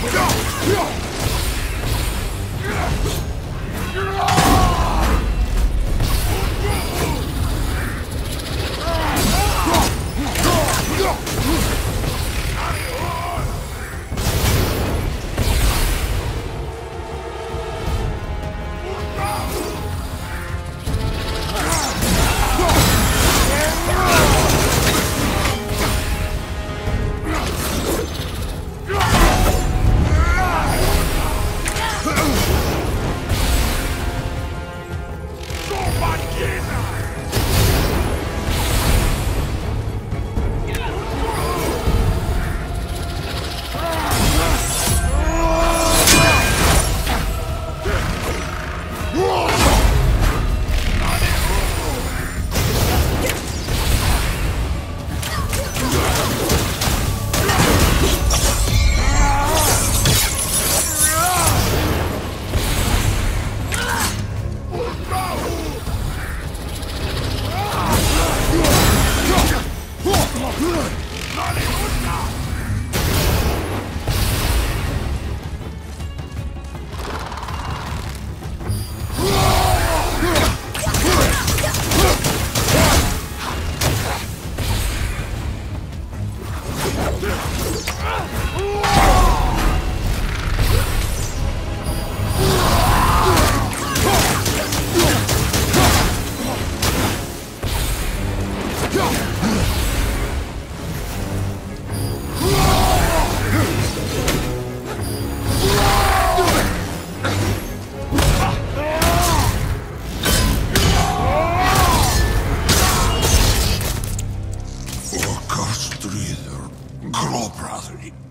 不要不要 Ghost Reader, Claw Brother.